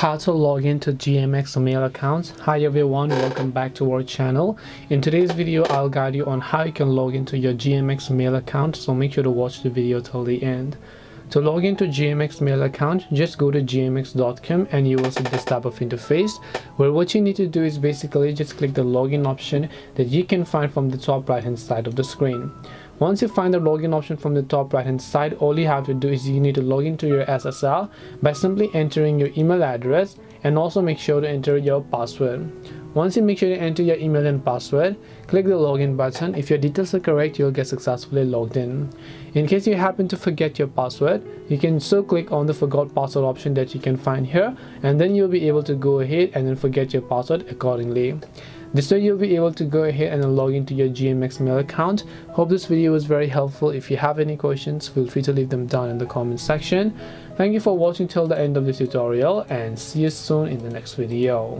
how to log into GMX mail accounts. Hi everyone, welcome back to our channel. In today's video, I'll guide you on how you can log into your GMX mail account, so make sure to watch the video till the end. To log into GMX mail account, just go to gmx.com and you will see this type of interface where what you need to do is basically just click the login option that you can find from the top right hand side of the screen. Once you find the login option from the top right hand side, all you have to do is you need to log into your SSL by simply entering your email address and also make sure to enter your password. Once you make sure to enter your email and password, click the login button. If your details are correct, you'll get successfully logged in. In case you happen to forget your password, you can still click on the forgot password option that you can find here and then you'll be able to go ahead and then forget your password accordingly. This way you'll be able to go ahead and log into your GMX mail account. Hope this video was very helpful. If you have any questions, feel free to leave them down in the comment section. Thank you for watching till the end of this tutorial and see you soon in the next video.